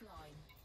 offline.